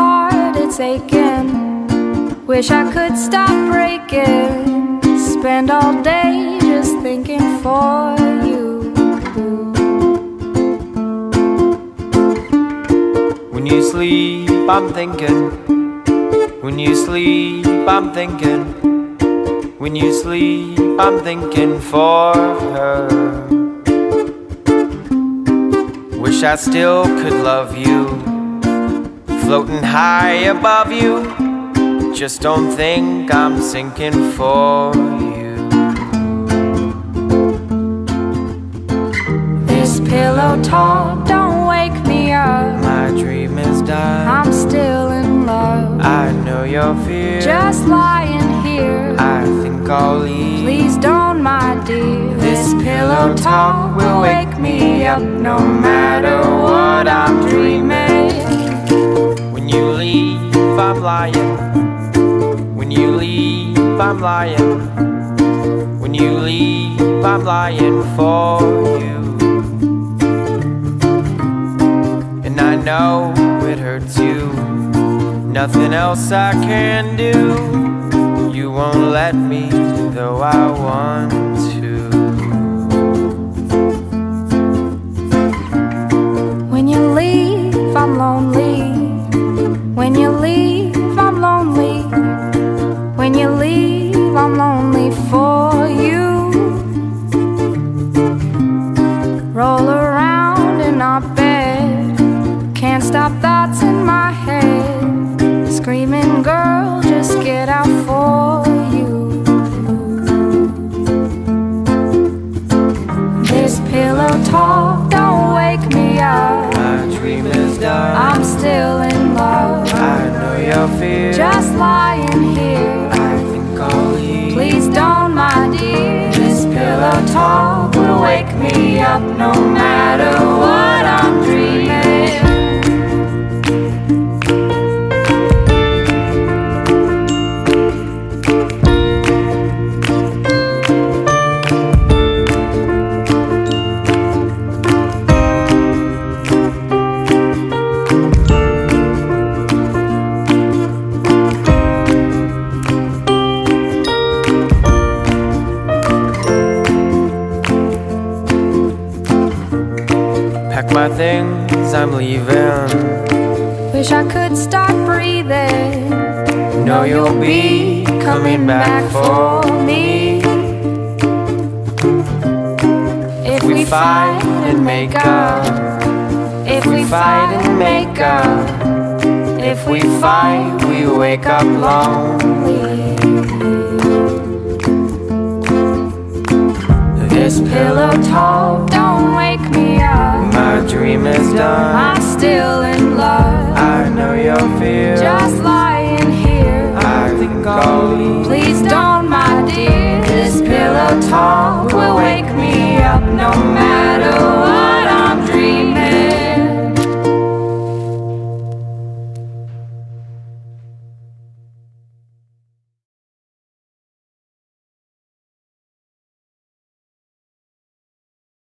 heart, it's aching. Wish I could stop breaking. Spend all day just thinking for you. When you sleep, I'm thinking. When you sleep, I'm thinking. When you sleep, I'm thinking for her. Wish I still could love you. Floating high above you. Just don't think I'm sinking for you. This pillow talk don't wake me up. My dream is done. I'm still in love. I know your fear. Just lying here. I think I'll leave. Please don't, my dear. This pillow talk will wake me up no matter what I'm dreaming. Lying. When you leave, I'm lying. When you leave, I'm lying for you. And I know it hurts you. Nothing else I can do. You won't let me, though I want to. When you leave, I'm lonely. When you leave, pillow talk don't wake me up. My dream is done. I'm still in love. I know your fear. Just lying here. I think I'll leave. Please don't, my dear. This pillow talk will wake me up no matter my things, I'm leaving. Wish I could stop breathing. Know you'll be coming back for me. If we fight and make up. If we fight and make up. If we fight, we wake up lonely. This pillow talk dream is done. I'm still in love. I know your fears. Just lying here. I think I'll leave. Please don't, my dear. This pillow talk will wake